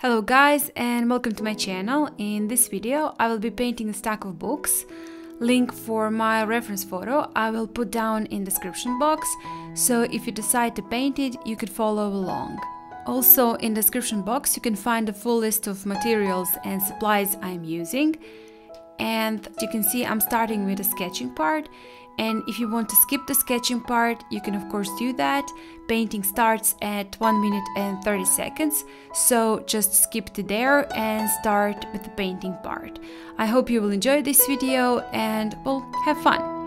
Hello guys and welcome to my channel. In this video I will be painting a stack of books. Link for my reference photo I will put down in description box, so if you decide to paint it you could follow along. Also in description box you can find a full list of materials and supplies I'm using. And you can see I'm starting with the sketching part and if you want to skip the sketching part, you can of course do that. Painting starts at 1 minute and 30 seconds, so just skip to there and start with the painting part. I hope you will enjoy this video and well, have fun!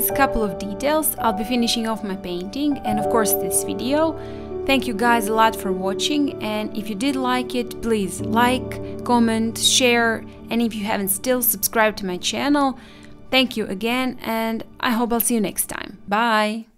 These couple of details, I'll be finishing off my painting and of course this video. Thank you guys a lot for watching and if you did like it, please like, comment, share and if you haven't still subscribed to my channel, thank you again and I hope I'll see you next time. Bye!